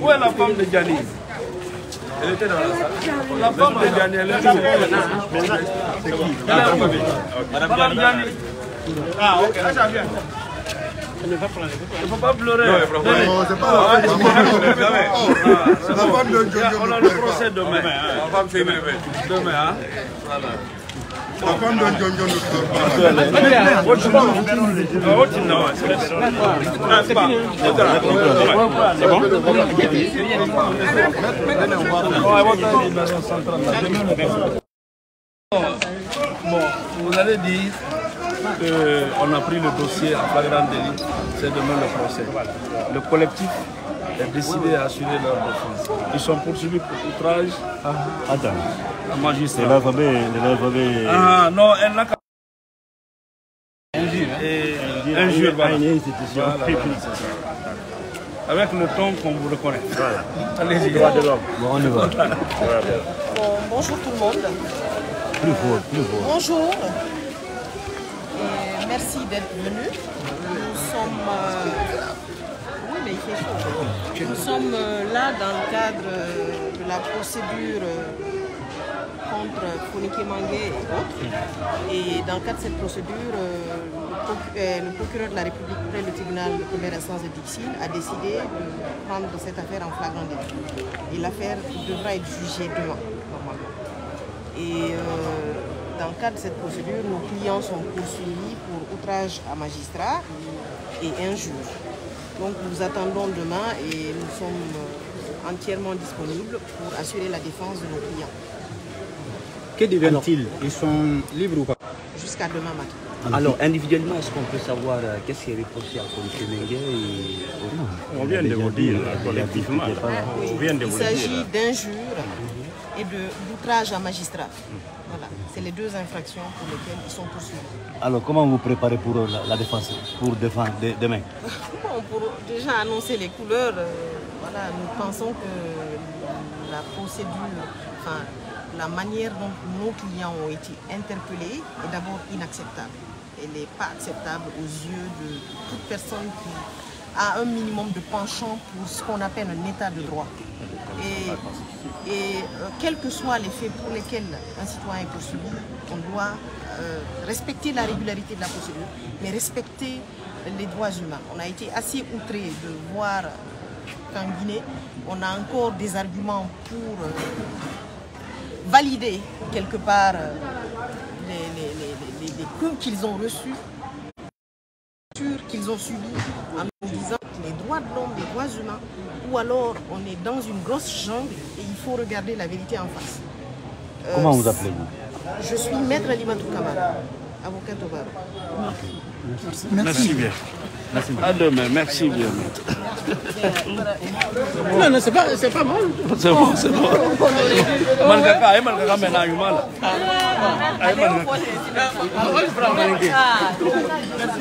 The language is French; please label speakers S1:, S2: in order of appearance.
S1: Où est la femme de Gianni Elle était dans la salle. La femme de Gianni, elle est là. Madame Gianni. Ah, ok, là, ça vient. Il ne faut pas pleurer.
S2: Non, c'est pas la femme de Oh, la femme de Jojo.
S1: On a le procès demain. La femme, c'est demain. Hein?
S2: La femme de Jojo ne pleure pas.
S1: Bon, vous allez dire qu'on a pris le dossier en flagrant délit, c'est demain le procès. Le collectif est décidé à assurer leur défense. Ils sont poursuivis pour outrage
S3: Attends,
S1: à
S3: c'est
S1: magistrat.
S3: l'alphabet.
S1: Ah non, elle n'a qu'à. Et injure, voilà.
S3: à une institution
S1: Voilà. Avec le ton qu'on vous reconnaît. Allez-y.
S3: Droit de l'homme. Bon, on y va.
S4: Bon, bonjour tout le monde.
S3: Plus fort, plus fort.
S4: Bonjour. Merci d'être venus. Nous sommes. euh, Oui, mais. Nous sommes euh, là dans le cadre euh, de la procédure contre Fonike Mangué et autres. Et dans le cadre de cette procédure, le, proc- le procureur de la République près le tribunal de première instance de Dixine a décidé de prendre cette affaire en flagrant délit. Et l'affaire devra être jugée demain, normalement. Et dans le cadre de cette procédure, nos clients sont poursuivis pour outrage à magistrat et injure. Donc nous attendons demain et nous sommes euh, entièrement disponibles pour assurer la défense de nos clients
S5: Que deviennent-ils Ils sont libres ou pas?
S4: Jusqu'à demain matin.
S6: Alors, individuellement, est-ce qu'on peut savoir euh, qu'est-ce qui est reproché à Mengue et
S3: On vient de vous dire, collectivement.
S4: Oui, Il
S3: vous
S4: s'agit
S3: dire.
S4: d'injure et de- d'outrage à magistrat. Voilà, c'est les deux infractions pour lesquelles ils sont poursuivis.
S3: Alors, comment vous préparez pour la, la défense, pour défendre de- demain?
S4: Bon, pour déjà annoncer les couleurs, euh, voilà, nous pensons que la procédure, enfin, la manière dont nos clients ont été interpellés est d'abord inacceptable. Elle n'est pas acceptable aux yeux de toute personne qui a un minimum de penchant pour ce qu'on appelle un état de droit. Et, et, euh, quels que soient les faits pour lesquels un citoyen est poursuivi, on doit euh, respecter la régularité de la procédure, mais respecter les droits humains. On a été assez outré de voir qu'en Guinée, on a encore des arguments pour euh, valider quelque part les, coups qu'ils ont reçus, qu'ils ont subis en nous disant droits de l'homme, les droits humains, ou alors on est dans une grosse jungle et il faut regarder la vérité en face. Euh,
S3: Comment vous appelez-vous?
S4: Je suis maître Limatou Kamara, avocate au barreau.
S1: Merci bien. À demain, merci bien.
S5: Non, non, c'est pas, c'est pas mal.
S1: C'est bon, c'est bon. Malgré malgré maintenant, il est mal.
S4: Allez, on voit les-